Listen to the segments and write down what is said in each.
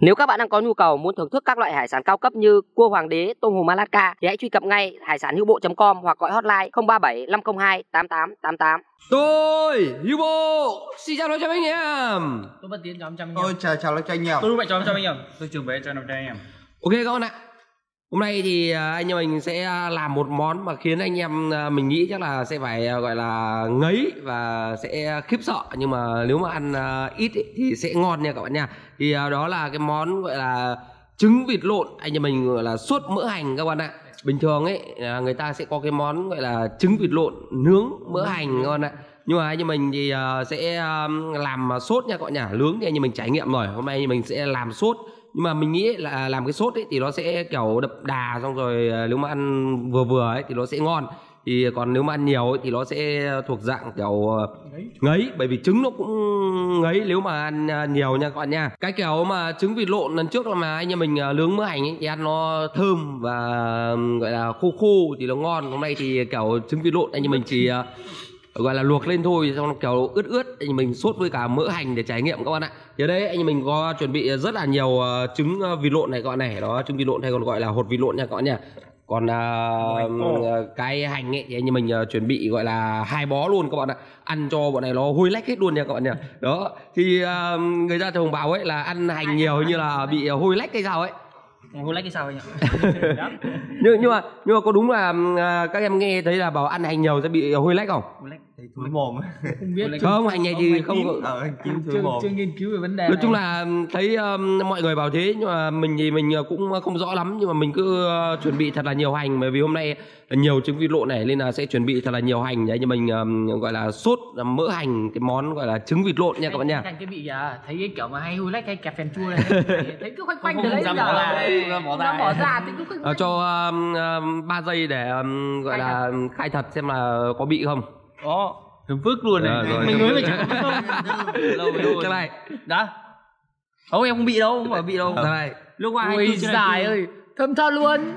Nếu các bạn đang có nhu cầu muốn thưởng thức các loại hải sản cao cấp như cua hoàng đế, tôm hùm Alaska thì hãy truy cập ngay hải sản hữu bộ.com hoặc gọi hotline 037 502 8888. Tôi Hữu Bộ Xin chào cho anh em Tôi Văn Tiến cho 100 anh Ôi em. chào chào lại cho anh em Tôi Mạnh cho 100 anh em. Tôi Trường Bé cho 500 anh em. Ok các bạn ạ Hôm nay thì à, anh em mình sẽ làm một món mà khiến anh em à, mình nghĩ chắc là sẽ phải à, gọi là ngấy và sẽ khiếp sợ nhưng mà nếu mà ăn ít ý, thì sẽ ngon nha các bạn nha. Thì đó là cái món gọi là trứng vịt lộn anh em mình gọi là sốt mỡ hành các bạn ạ. Bình thường ấy người ta sẽ có cái món gọi là trứng vịt lộn nướng mỡ hành các bạn ạ. Nhưng mà anh em mình thì sẽ làm sốt nha các bạn nhá. Nướng thì anh em mình trải nghiệm rồi. Hôm nay mình sẽ làm sốt nhưng mà mình nghĩ là làm cái sốt ấy thì nó sẽ, kiểu, đậm đà, xong rồi à, nếu mà ăn vừa vừa ấy thì nó sẽ ngon. Thì còn nếu mà ăn nhiều ấy thì nó sẽ thuộc dạng, kiểu à, ngấy, bởi vì trứng nó cũng ngấy nếu mà ăn à, nhiều nha các bạn nha. Cái kiểu mà trứng vịt lộn lần trước là mà anh nhà mình nướng mỡ hành ấy thì ăn nó thơm và gọi là khô khô thì nó ngon. Hôm nay thì, kiểu, trứng vịt lộn anh nhà mình chỉ gọi là luộc lên thôi xong kiểu ướt ướt anh mình sốt với cả mỡ hành để trải nghiệm các bạn ạ. Thì ở đây anh mình có chuẩn bị rất là nhiều ờ, trứng ờ, vịt lộn này các bạn này. Đó trứng vịt lộn hay còn gọi là hột vịt lộn nha các bạn nha. Còn ờ, cái hành ấy thì anh mình ờ, chuẩn bị gọi là hai bó luôn các bạn ạ. Ăn cho bọn này nó hôi lách hết luôn nha các bạn nha. Đó thì ờ, người ta thường bảo ấy là ăn hành nhiều như là bị hôi lách hay sao ấy. Hôn lấy cái sao em? nhưng nhưng mà nhưng mà có đúng là ờ, các em nghe thấy là bảo ăn hành nhiều sẽ bị hôi lách không? Hôn lấy. Thì thúi mồm. Không biết. không hành này thì không có- Ờ anh chín thúi chưa, mồm. chưa nghiên cứu về vấn đề nói chung là thấy um, mọi người bảo thế nhưng mà mình thì mình cũng không rõ lắm nhưng mà mình cứ uh, chuẩn bị thật là nhiều hành bởi vì hôm nay nhiều trứng vịt lộn này nên là sẽ chuẩn bị thật là nhiều hành để cho mình um, gọi là sốt mỡ hành cái món gọi là trứng vịt lộn nha các bạn nha. Thành cái bị à, thấy cái kiểu mà hay hôi lách hay kẹp phèn chua này thấy cứ khoanh Không- từ đấy không giờ bỏ ra, không bỏ ra. Không dám bỏ ra thì cứ Ờ, cho um, 3 giây để gọi là khai thật xem là có bị không Đó. Thơm phức luôn này. Rồi, Mình mới phải chẳng có Lâu lâu cái này Đã. Không em không bị đâu Không phải bị đâu. Cái này Lúc qua Ui dài ơi. Thơm tho luôn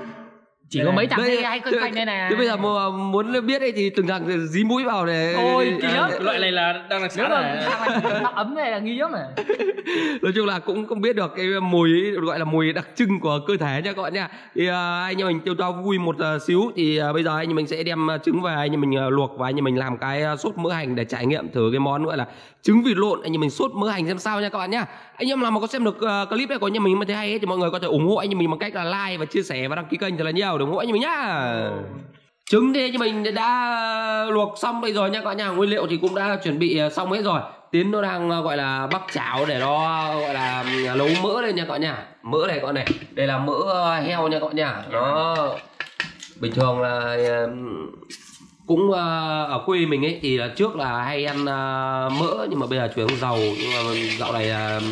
chỉ có mấy thằng Đây, hay khoanh khoanh đây này thế bây giờ mà muốn biết ấy thì từng thằng dí mũi vào để Ôi, kỳ lắm. Loại này là đang là sáng này thằng ấm này là nghi lắm này nói chung là cũng không biết được cái mùi ấy, gọi là mùi đặc trưng của cơ thể nha các bạn nha. Thì uh, anh em mình tiêu cho vui một uh, xíu thì uh, bây giờ anh em mình sẽ đem trứng về anh em mình uh, luộc và anh em mình làm cái uh, sốt mỡ hành để trải nghiệm thử cái món gọi là trứng vịt lộn. Anh em mình sốt mỡ hành xem sao nha các bạn nhá. Anh em nào mà có xem được uh, clip này của anh em mình mà thấy hay ấy, thì mọi người có thể ủng hộ anh em mình bằng cách là like và chia sẻ và đăng ký kênh thật là nhiều để ngũ anh em mình nhá trứng thì anh mình đã luộc xong bây giờ nha các bạn nhà nguyên liệu thì cũng đã chuẩn bị ờ, xong hết rồi. Tiến nó đang ờ, gọi là bắc chảo để nó gọi là nấu mỡ lên nha các bạn nhà mỡ này các bạn này đây là mỡ ờ, heo nha các bạn nhà nó bình thường là cũng uh, ở quê mình ấy thì là trước là hay ăn uh, mỡ nhưng mà bây giờ chuyển sang dầu. Nhưng mà dạo này uh,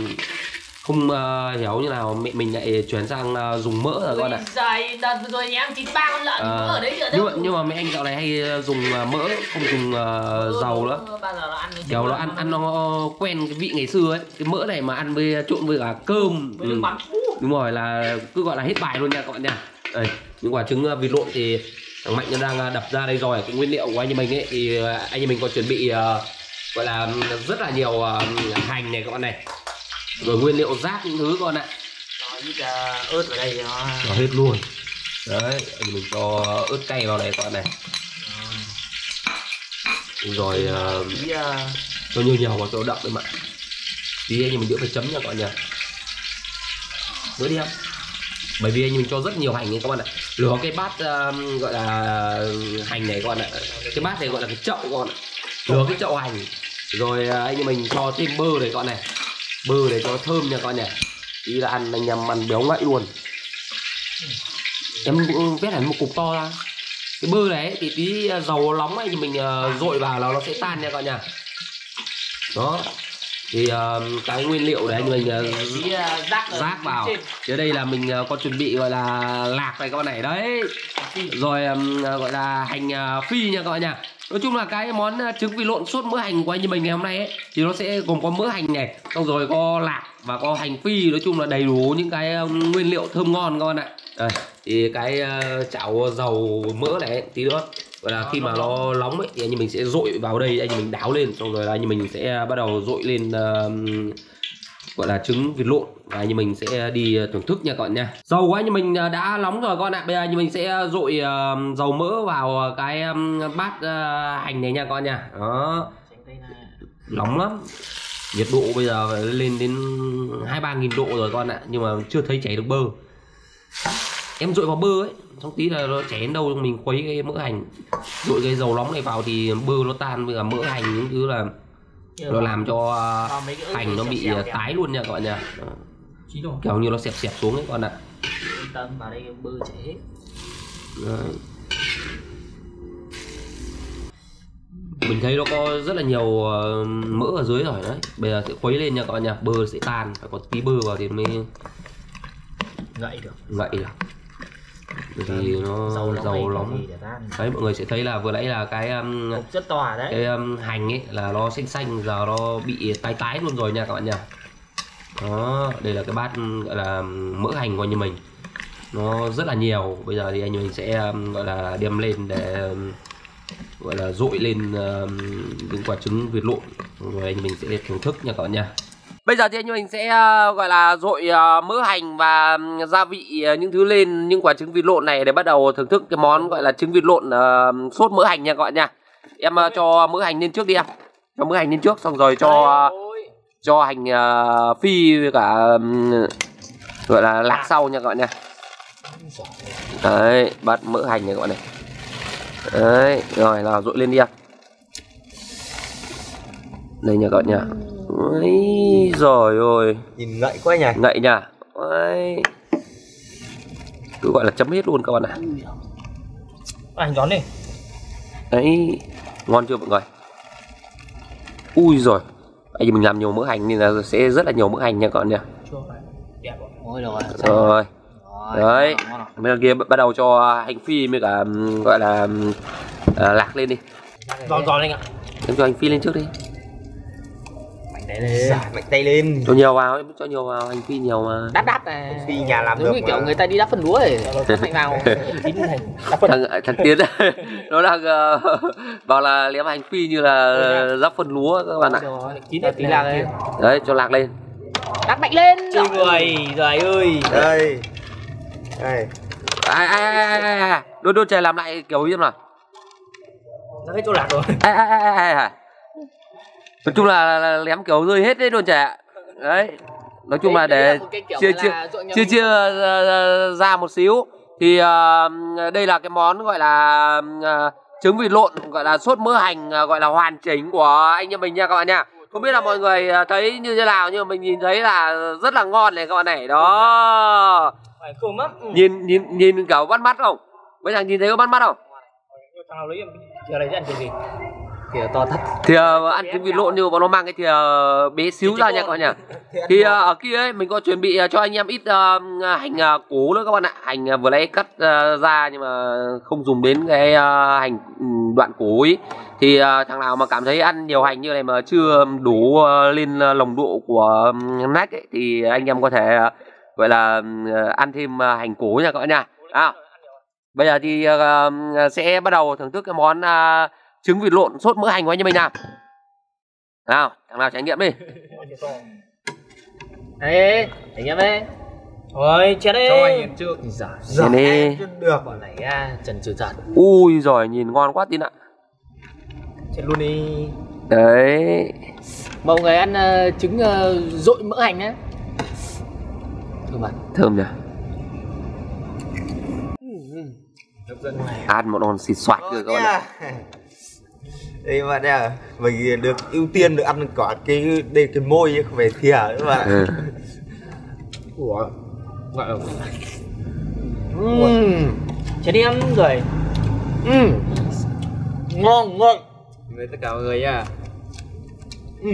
không uh, hiểu như nào mẹ mình lại chuyển sang uh, dùng mỡ rồi các bạn ạ. Dài đợt vừa rồi nhà em chín ba con lợn Ờ, mỡ ở đấy giờ nhưng mà nhưng mà mấy anh dạo này hay dùng ờ, mỡ không dùng ờ, dầu nữa. ăn cái kiểu nó ăn ăn nó quen cái vị ngày xưa ấy cái mỡ này mà ăn với trộn với cả cơm. Với ừ. đúng rồi là cứ gọi là hết bài luôn nha các bạn nha. Đây những quả trứng vịt lộn thì thằng mạnh nó đang đập ra đây rồi cái nguyên liệu của anh em mình ấy thì anh em mình còn chuẩn bị ờ, gọi là rất là nhiều ờ, hành này các bạn này rồi nguyên liệu rác những thứ bạn ạ. Rồi ớt vào đây nó Cho hết luôn. Đấy mình cho ớt cay vào các bạn này. Rồi. Ờ, tí uh, cho nhiều nhiều vào cho đậm đấy mà tí anh mình đỡ phải chấm nha các bạn nha đỡ đi không bởi vì anh mình cho rất nhiều hành nha các bạn ạ. Lửa cái bát ờ, gọi là hành này các bạn ạ. Cái bát này gọi là cái chậu các bạn ạ. Lửa cái chậu hành. Rồi ờ, anh mình cho thêm bơ này các bạn này bơ để cho thơm nha các bạn nhỉ. Tí là ăn anh em ăn béo ngậy luôn. Em cũng vét hẳn một cục to ra. Cái bơ này ấy, thì tí ờ, dầu nóng ấy thì mình ờ, dội vào là nó sẽ tan nha các bạn nha đó. Thì ờ, cái nguyên liệu để anh mình ờ, tí uh, rác rác vào. chứ đây là mình ờ, có chuẩn bị gọi là lạc này các bạn này. Đấy. Rồi ờ, gọi là hành ờ, phi nha các bạn nha nói chung là cái món ờ, trứng vịt lộn sốt mỡ hành của anh như mình ngày hôm nay ấy thì nó sẽ gồm có mỡ hành này xong rồi có lạc và có hành phi. Nói chung là đầy đủ những cái ừm, nguyên liệu thơm ngon các bạn ạ. Đây thì cái ờ, chảo dầu mỡ này ấy, tí nữa. Gọi là khi mà nó nóng ấy thì anh mình sẽ dội vào đây anh em mình đáo lên xong rồi là anh mình sẽ bắt đầu dội lên ờm, gọi là trứng vịt lộn. Và như mình sẽ đi ờ, thưởng thức nha các bạn nha. Dầu quá như mình ờ, đã nóng rồi các bạn ạ. Bây giờ như mình sẽ ờ, dội dầu mỡ vào cái bát hành này nha các bạn nha. Đó. Nóng lắm. Nhiệt độ bây giờ lên đến hai ba nghìn độ rồi con ạ. Nhưng mà chưa thấy chảy được bơ. Em dội vào bơ ấy. Xong tí là nó chảy đến đâu mình khuấy cái mỡ hành. Dội cái dầu nóng này vào thì bơ nó tan. Với cả mỡ hành những thứ là nó làm cho ớt hành nó bị xẹp kìa. tái luôn nha các bạn nha rồi. kiểu như nó xẹp xẹp xuống ấy con ạ Yên tâm vào đây bơ chảy hết. Đấy. mình thấy nó có rất là nhiều ờ, mỡ ở dưới rồi đấy bây giờ sẽ khuấy lên nha các bạn nha bơ sẽ tan phải có tí bơ vào thì mới Ngậy được. ngậy được Bởi vì nó Dầu dầu, thì tan. đấy mọi người sẽ thấy là vừa nãy là cái um, rất to đấy. cái um, hành ấy là nó xanh xanh giờ nó bị tái tái luôn rồi nha các bạn nha. Đó đây là cái bát um, gọi là um, mỡ hành của anh mình. Nó rất là nhiều. Bây giờ thì anh mình sẽ um, gọi là đem lên để um, gọi là dội lên um, những quả trứng vịt lộn rồi anh mình sẽ thưởng thức nha các bạn nha Bây giờ thì anh mình sẽ uh, gọi là dội uh, mỡ hành và gia vị uh, những thứ lên những quả trứng vịt lộn này để bắt đầu thưởng thức cái món gọi là trứng vịt lộn uh, sốt mỡ hành nha các bạn nha. Em uh, cho mỡ hành lên trước đi em. Cho mỡ hành lên trước xong rồi cho uh, cho hành uh, phi với cả um, gọi là lạc sau nha các bạn nha. Đấy, bắt mỡ hành này các bạn này. Đấy, rồi là dội lên đi em. Đây nha các bạn nha. Ôi rồi ôi nhìn ngậy quá nhỉ ngậy nha Ôi. cứ gọi là chấm hết luôn các bạn ạ Anh đón đi. đấy ngon chưa mọi người ui rồi anh mình làm nhiều mỡ hành nên là sẽ rất là nhiều mỡ hành nha các bạn nha Chua phải. Đẹp rồi. Ôi rồi. rồi đấy rồi. giờ kia bắt đầu cho hành phi với cả gọi là à, lạc lên đi Giòn giòn anh ạ. em cho hành phi lên trước đi tay lên. Giải mạnh tay lên cho nhiều vào em cho nhiều vào hành phi nhiều mà Đắt đắt này. Phi nhà làm Giống được như mà. kiểu người ta đi đắp phân lúa ấy. Mạnh vào. Đắp thằng thằng tiến nó đang ờ, bảo là ném hành phi như là giáp phân lúa các bạn ạ Rồi, Chín tí lạc lên. đấy cho lạc lên Đắt mạnh lên. Chơi người Trời ơi. đây đây ai ai ai ai ai đôi đôi trời làm lại kiểu như nào Nó hết chỗ lạc rồi. ai ai ai ai ai nói chung là, là, là ném kiểu rơi hết đấy đôi trẻ đấy nói chung là để chia chia chia chia ờ, ra một xíu thì ờ, đây là cái món gọi là ờ, trứng vịt lộn gọi là sốt mỡ hành ờ, gọi là hoàn chỉnh của anh em mình nha các bạn nha không biết là mọi người ờ, thấy như thế nào nhưng mà mình nhìn thấy là rất là ngon này các bạn này đó. Ừ. nhìn nhìn nhìn kiểu bắt mắt không mấy thằng nhìn thấy có bắt mắt không Thằng nào lấy em. Giờ này sẽ ăn cái gì? Kìa to thật. thì ờ, ăn trứng vịt lộn nhưng mà bọn nó mang cái thìa bé xíu ra nha các bạn nhá thì ờ, ở kia ấy mình có chuẩn bị ờ, cho anh em ít ờ, hành ờ, cố nữa các bạn ạ. Hành ờ, vừa nãy cắt ờ, ra nhưng mà không dùng đến cái ờ, hành ừ, đoạn cố ấy. Thì ờ, thằng nào mà cảm thấy ăn nhiều hành như này mà chưa đủ ờ, lên ờ, nồng độ của ừm, nách ấy, thì anh em có thể ờ, gọi là ừm, ăn thêm ờ, hành cố nha các bạn nha. À, bây giờ thì ờ, sẽ bắt đầu thưởng thức cái món ờ, trứng vịt lộn sốt mỡ hành của anh em mình nào nào thằng nào trải nghiệm đi Ê, anh em ơi. Rồi, chết đi. Cho anh em trước. Giỏi. Giải đi. được Bọn này à, trần trừ thật. ui rồi nhìn ngon quá tín ạ Chết luôn đi. đấy Mọi người ăn ờ, trứng uh, dội mỡ hành á. Thơm ạ. thơm nhỉ ăn một con xịt xoạt cơ các bạn ạ đây mà đây là mình được ưu tiên được ăn quả cái đây cái môi chứ không phải thìa nữa mà ừ. Ủa gọi là Uhm. Đi em rồi. Uhm. Ngon ngon. với tất cả mọi người nha ừ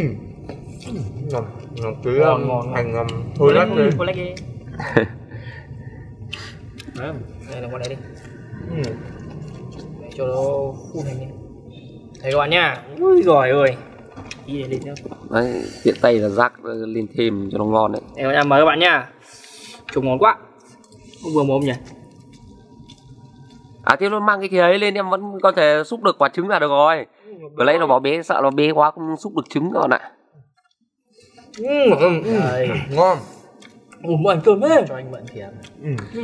ngon ngon cứ Ngon, um, ngon, ngon. hành um, thôi lắc đi. Đấy, đây là con này đi. ừ. Để cho nó phun hành đi. Thấy các bạn nha. Ui giời ơi. Nhá. đấy tiện tay là rắc lên thêm cho nó ngon đấy Em em mời các bạn nha. Trông ngon quá. Không vừa mồm nhỉ. à thế nó mang cái thìa ấy lên em vẫn có thể xúc được quả trứng là được rồi vừa lấy nó bỏ bé sợ nó bé quá không xúc được trứng các bạn ạ Ừ, ừ, ừ. Ngon Ủa, ăn cơm thế cho anh mượn thìa. ừ.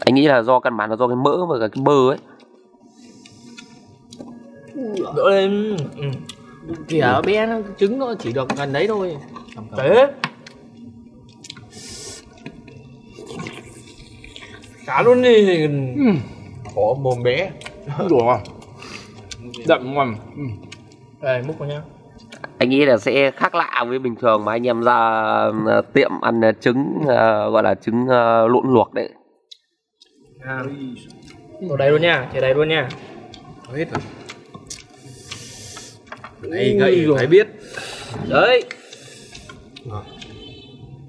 anh nghĩ là do căn bản là do cái mỡ và cả cái bơ ấy đỡ lên. Ừ. Thìa bé nó trứng nó chỉ được gần đấy thôi. Thế. Cá luôn đi. Có mồm bé. Đùa đậm ngon đây múc vào nhá anh nghĩ là sẽ khác lạ với bình thường mà anh em ra ờ, tiệm ăn ờ, trứng ờ, gọi là trứng ờ, lộn luộc đấy. À. vào đây luôn nha thì đây luôn nha. Hết rồi Ui. giời. phải biết. Đấy.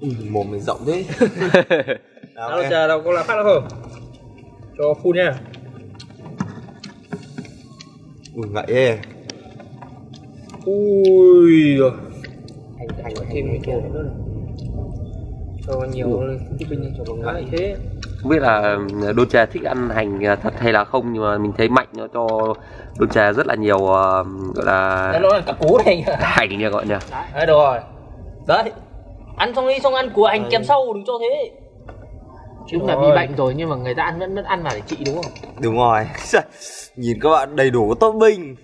Ừ, mồm mình rộng thế. Nào, đâu em. chờ đâu có làm phát đâu không? Cho full nha. Ui ngậy ê ui rồi. Hành hành thêm cái kiểu nữa này cho nhiều cái bình cho nó ngại thế không biết là đôn trà thích ăn hành thật hay là không nhưng mà mình thấy mạnh nó cho đôn trà rất là nhiều ờ, gọi là Đấy, nó là cả cú này hành nha gọi nha đấy được rồi. Đấy ăn xong đi xong ăn của hành kèm sau đừng cho thế. Trứng là bị bệnh rồi nhưng mà người ta ăn vẫn vẫn ăn vào để trị đúng không? đúng rồi. Nhìn các bạn đầy đủ topping.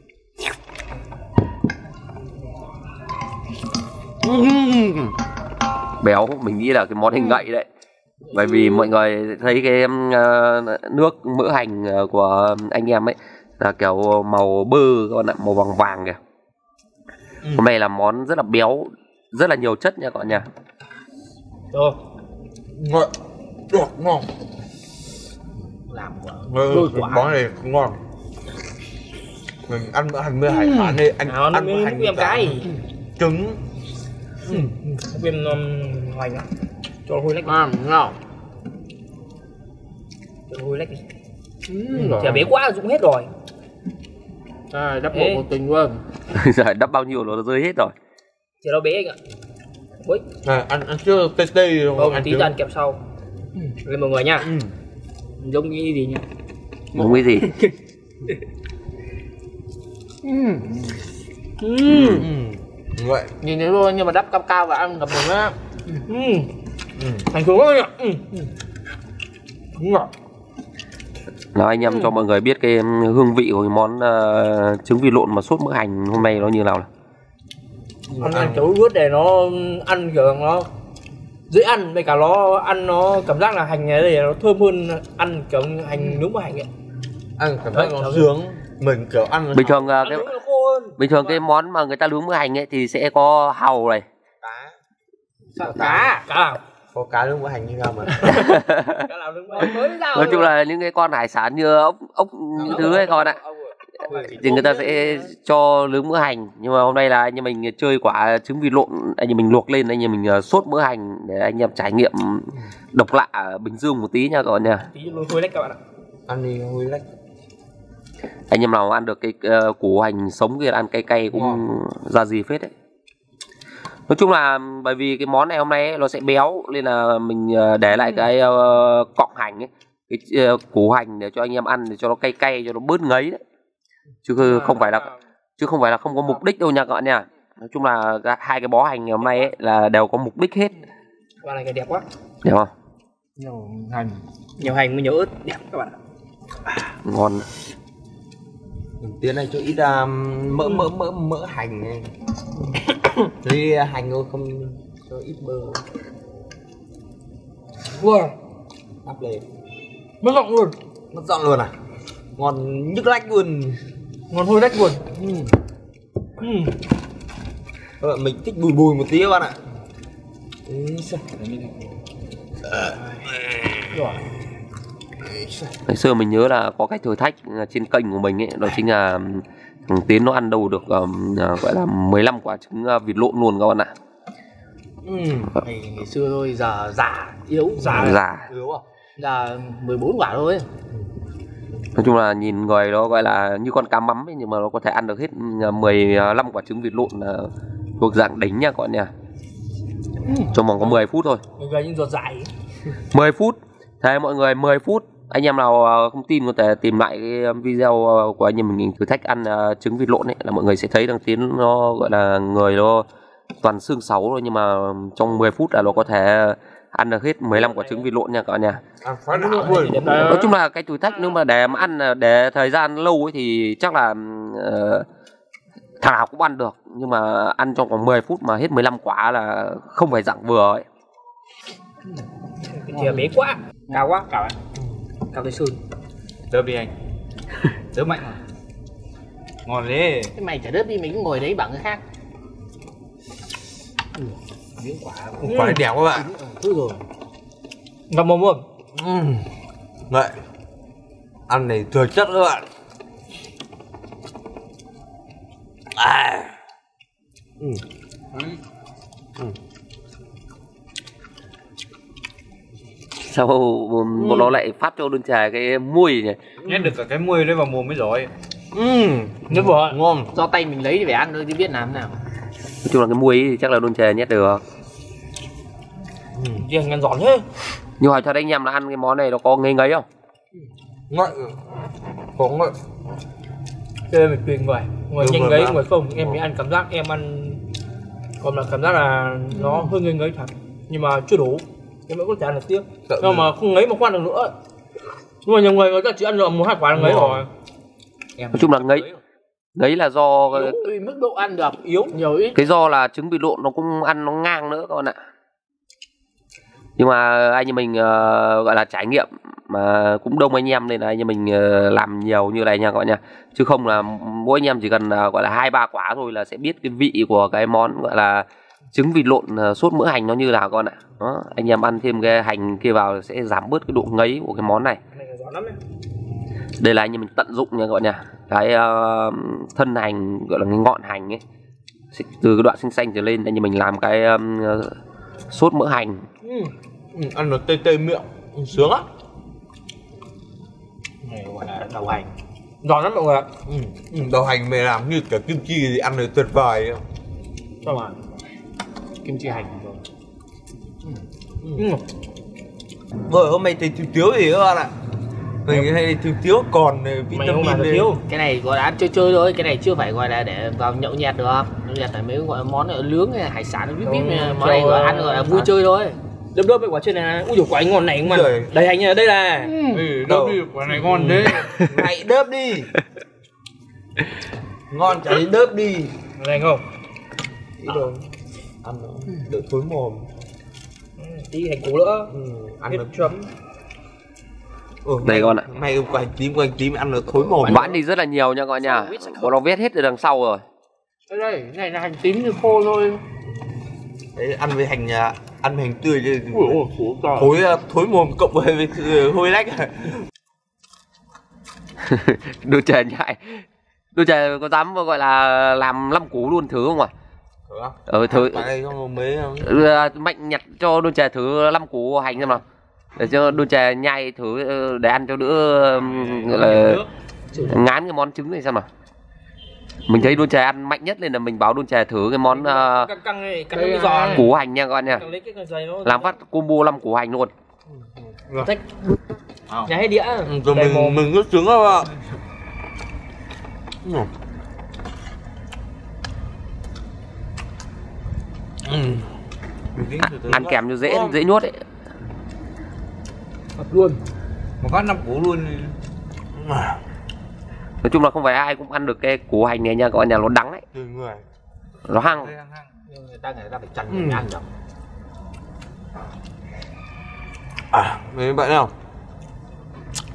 Béo mình nghĩ là cái món hành ngậy đấy bởi vì mọi người thấy cái ờ, nước mỡ hành ờ, của anh em ấy là kiểu màu bơ các bạn ạ màu vàng vàng kìa. Hôm nay là món rất là béo rất là nhiều chất nha các bạn nha. Rồi ngon được ngon. Làm quả. ừ, cái quả. món này ngon. Mình ăn mỡ hành mỡ hải sản đi anh ăn ăn mỡ miếng hành em cái. Trứng. Viêm um, hoành á cho hôi lách ngon. cho hôi lách đi Ừ, chả bé quá dụng hết rồi À, đắp Ê. bộ một tình luôn. giờ đắp bao nhiêu nó rơi hết rồi chả nó bé anh ạ Ui, à, ăn ăn chưa tê tê không không ăn tí ăn kẹp sau lên mọi người nha ừ. giống như gì nhỉ không biết gì ừ. Ừ. vậy Nhìn thấy luôn nhưng mà đắp cao cao và ăn ngập mồm á. Ừ. thành công quá nhỉ ừ. đúng rồi nào anh em cho mọi người biết cái hương vị của cái món ờ, trứng vịt lộn mà sốt mỡ hành hôm nay nó như nào nào. Ăn ăn kiểu ướt để nó ăn kiểu nó dễ ăn với cả nó ăn nó cảm giác là hành này nó thơm hơn ăn kiểu hành nướng và hành ấy. Ăn cảm giác nó sướng mình kiểu ăn bình thường ờ, ăn cái bình thường cái món mà người ta nướng mỡ hành ấy thì sẽ có hàu này. Cá. Cá. Cá có cá nướng mỡ hành như nào mà. Cá nào nướng hành. Mới nói chung là những cái con hải sản như ốc ốc những thứ ấy con ạ. thì người ta sẽ cho nướng mỡ hành. Nhưng mà hôm nay là anh em mình chơi quả trứng vịt lộn anh em mình luộc lên anh em mình ờ, sốt mỡ hành để anh em trải nghiệm độc lạ ở Bình Dương một tí nha các bạn nha. Tí luôn hôi lách các bạn ạ. Ăn đi hôi lách. Anh em nào ăn được cái uh, củ hành sống kia ăn cay cay cũng ra gì phết đấy nói chung là bởi vì cái món này hôm nay ấy, nó sẽ béo nên là mình ờ, để lại cái ờ, cọng hành ấy cái ờ, củ hành để cho anh em ăn để cho nó cay cay cho nó bớt ngấy đấy. Chứ không- phải là chứ không phải là không có mục đích đâu nha các bạn nha. Nói chung là hai cái bó hành ngày hôm nay ấy là đều có mục đích hết. Quả này cái đẹp quá. Hiểu không? Nhiều hành. nhiều hành với nhiều ớt đẹp các bạn ạ. Ngon. Tiến này cho ít um, mỡ mỡ mỡ mỡ hành này thì hành thôi không cho ít bơ. Wow đắp lên mất giọng luôn. Mất giọng luôn à? Ngon nhức lách luôn. Ngon hôi lách luôn. Ừ. Ờ, mình thích bùi bùi một tí các bạn ạ. Ngày xưa mình nhớ là có cái thử thách trên kênh của mình ấy đó chính là tiến nó ăn đâu được um, à, gọi là 15 quả trứng à, vịt lộn luôn các bạn ạ ừ. Ngày, ngày xưa thôi, giờ già, yếu, già. già Yếu à? Giờ 14 quả thôi. nói chung là nhìn người nó gọi là như con cá mắm ấy, nhưng mà nó có thể ăn được hết ừ, 15 quả trứng vịt lộn là thuộc dạng đỉnh nha các bạn nha trong vòng có 10 phút thôi người gầy nhưng ruột ấy. 10 phút thế mọi người 10 phút anh em nào ờ, không tin có thể tìm lại cái video ờ, của anh em mình thử thách ăn ờ, trứng vịt lộn ấy là mọi người sẽ thấy thằng tiến nó gọi là người nó toàn xương sấu thôi nhưng mà trong 10 phút là nó có thể ăn được hết 15 quả trứng vịt lộn nha các bạn nha. Luôn nói chung là cái thử thách nếu mà để mà ăn để thời gian lâu ấy thì chắc là ờ, thằng nào cũng ăn được nhưng mà ăn trong vòng 10 phút mà hết 15 quả là không phải dạng vừa ấy. Cái chìa bé quá. Cao quá. Cao ấy cao tới xương Đớp đi anh. Đớp mạnh mà. Ngon đấy Cái mày chả đớp đi mình cứ ngồi đấy bảo người khác. Ừ, miếng quả. Quả đẹp các bạn. Thôi rồi. Ngậm mồm luôn. Ừm. vậy ăn này thừa chất các bạn. À. sao một nó lại phát cho đơn trà cái mùi nhỉ? Nhét được cả cái mùi đấy vào mồm mới giỏi. Ừm. nước vỏ ngon. Do tay mình lấy thì phải ăn thôi chứ biết làm thế nào. Nói chung là cái muối thì chắc là đơn trà nhét được. Chìa ngăn giòn thế. Nhưng hỏi thật anh em là ăn cái món này nó có ngấy ngấy không? Ngậy. Có ngậy. Chơi mình tùy người người nhanh rồi ngấy mà. người không em mới ăn cảm giác em ăn còn là cảm giác là nó hơi ngấy ngấy thật. Nhưng mà chưa đủ em vẫn có thể ăn được tiếp. Sợ nhưng mà không ngấy mà không ăn được nữa? Nhưng mà nhiều người người ta chỉ ăn được một hai quả là ngấy Đúng rồi. nói chung là ngấy ngấy là do Tùy mức độ ăn được yếu Nhiều ít. cái do là trứng vịt lộn nó cũng ăn nó ngang nữa các bạn ạ. Nhưng mà anh như mình ờ, gọi là trải nghiệm mà cũng đông anh em nên là anh như mình ờ, làm nhiều như này nha các bạn nha. Chứ không là mỗi anh em chỉ cần ờ, gọi là hai ba quả thôi là sẽ biết cái vị của cái món gọi là trứng vịt lộn ờ, sốt mỡ hành nó như nào bạn ạ? Đó anh em ăn thêm cái hành kia vào sẽ giảm bớt cái độ ngấy của cái món này. Đây là anh em mình tận dụng nha các bạn nha. Cái ờ, thân hành gọi là cái ngọn hành ấy từ cái đoạn xanh xanh trở lên anh em mình làm cái ờ, sốt mỡ hành. Ừ. Ừ, ăn nó tê tê miệng sướng á. Này gọi là đầu hành. Giòn lắm mọi người ạ. Ừ. Đậu hành mày làm như cả kim chi thì ăn được tuyệt vời. Sao mà Kim chi hành rồi. Ừ. rồi hôm nay thấy thiếu thiếu gì các bạn ạ. Mình hay thiếu thiếu còn ờ, vitamin đây. thiếu. Cái này gọi là ăn chơi chơi thôi Cái này chưa phải gọi là để vào nhậu nhẹt được Nhậu nhẹt là mấy gọi là món là nướng hay hải sản vip vip Đúng, Món này gọi là ăn gọi là vui chơi thôi. Đớp đớp cái quả trên này ui dồi quả anh ngon này mà. Trời. đây nha đây là Ừ, Đâu? đớp đi, quả này ngon đấy hãy đớp đi. Ngon chả đớp đi. Này anh không? Ý đồ ăn nó đỡ thối mồm. Tí hành củ nữa. Ừ, ăn nó chấm. Ừ, Đây con ạ. may quả hành tím hành tím ăn nó thối mồm. Vãn đi rất là nhiều nha các bạn nha. Bọn nó viết hết từ đằng sau rồi. Đây đây, này là hành tím như khô thôi. Đấy ăn với hành à, ăn với hành tươi chứ. Ui ôi khổ to thối à, thối mồm cộng với, với hôi lách đưa chè nhại. Đưa chè có dám gọi là làm năm củ luôn thử không ạ? ờ không? Mấy Ừ, mạnh nhặt cho đôn chè thử năm củ hành xem nào. Để cho đôn chè nhai thử ờ, để ăn cho đỡ là ngán cái món trứng này xem nào. Mình thấy đôn chè ăn mạnh nhất nên là mình báo đôn chè thử cái món căng căng này cắn Đây cái là- giò này củ hành nha các bạn nha. Làm phát combo năm củ hành luôn. Tách. Nhà hay đĩa. Ừ, rồi mình mình nước trứng không ạ Ừ. Ừ. ăn kèm cho dễ dễ nuốt ấy. Thật luôn. Mà có năm củ luôn. Nói chung là không phải ai cũng ăn được cái củ hành này nha các bạn nhà nó đắng ấy. Từ người. Nó hăng. Nhưng người ta người ta phải chặt Ừ. ăn được. À mấy bạn nào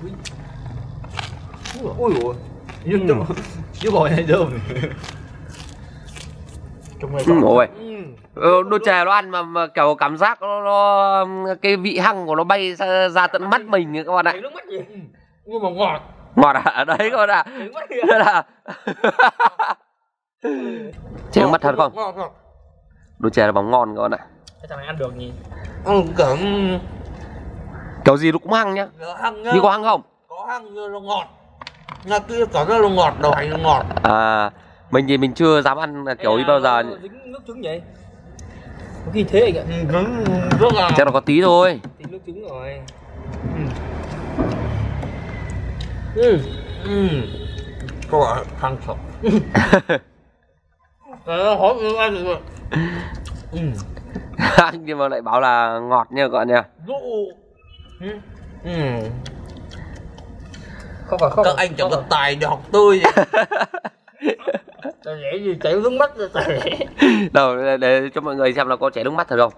Ui. Ôi. Chứ chứ bò này dơm trong này ừ, ôi ờ, đôi chè nó ăn mà, mà kiểu cảm giác nó, nó cái vị hăng của nó bay ra, ra tận mắt mình các bạn ạ. gì? Nhưng mà ngọt. Ngọt à? Ở đấy các bạn ạ. Là chè mắt thật không? đôi chè là bóng ngon các bạn ạ. Cái thằng này ăn được nhỉ? Ăn cả kiểu gì nó cũng hăng nhá. Nó hăng nhá. Như có hăng không? Có hăng nhưng nó ngọt. Nhà kia cảm giác nó ngọt đầu hành nó ngọt. À mình thì mình chưa dám ăn kiểu đi bao giờ. dính nước trứng vậy? Có khi thế anh ạ. Ừ, trứng rất là chắc là có tí thôi. Tí nước trứng rồi. Ừ. Ừ. Có hăng thật Ờ, hỏi ăn được rồi ừ. nhưng mà lại bảo là ngọt nha các bạn nha. Dụ. Ừ. Ừ. không phải không các anh chẳng có tài để học tôi Lẻ gì chảy nước mắt lẻ đâu để, để cho mọi người xem là có chảy nước mắt thật không?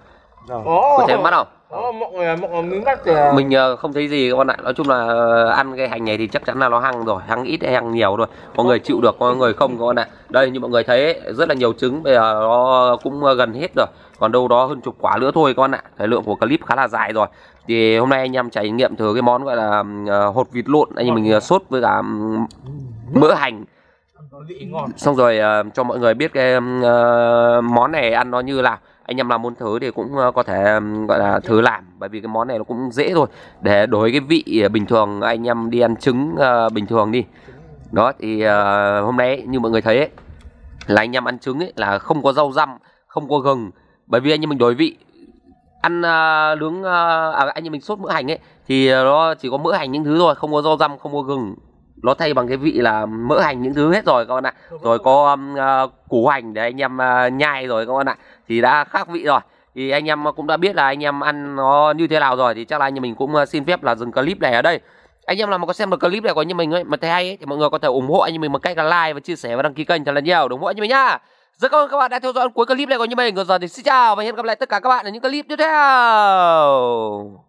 Có có chảy nước mắt không? Đó, mọi người mọi người miếng mắt kìa mình ờ, không thấy gì các bạn ạ. Nói chung là ờ, ăn cái hành này thì chắc chắn là nó hăng rồi hăng ít hay hăng nhiều rồi có người chịu được có người không các bạn ạ. Đây như mọi người thấy ấy, rất là nhiều trứng bây giờ nó cũng gần hết rồi. Còn đâu đó hơn chục quả nữa thôi các bạn ạ. Thời lượng của clip khá là dài rồi. Thì hôm nay anh em trải nghiệm thử cái món gọi là hột vịt lộn. Anh em mình sốt với cả mỡ hành Vị xong rồi uh, cho mọi người biết cái uh, món này ăn nó như nào. Anh em làm muốn thử thì cũng ờ, có thể gọi là thử làm bởi vì cái món này nó cũng dễ thôi. Để đổi cái vị bình thường anh em đi ăn trứng uh, bình thường đi. Đó thì uh, hôm nay ấy, như mọi người thấy ấy, là anh em ăn trứng ấy là không có rau răm không có gừng. Bởi vì anh em mình đổi vị. Ăn uh, nướng uh, à, anh em mình sốt mỡ hành ấy thì nó chỉ có mỡ hành những thứ thôi không có rau răm không có gừng nó thay bằng cái vị là mỡ hành những thứ hết rồi các bạn ạ. Rồi có um, uh, củ hành để anh em uh, nhai rồi các bạn ạ. Thì đã khác vị rồi. Thì anh em cũng đã biết là anh em ăn nó như thế nào rồi thì chắc là anh em mình cũng uh, xin phép là dừng clip này ở đây. Anh em nào mà có xem được clip này của anh em mình ấy mà thấy hay ấy, thì mọi người có thể ủng hộ anh em mình bằng cách là like và chia sẻ và đăng ký kênh thật là nhiều. Ủng hộ anh em mình nhá. Rất cảm ơn các bạn đã theo dõi cuối clip này của anh em mình. Còn giờ thì xin chào và hẹn gặp lại tất cả các bạn ở những clip tiếp theo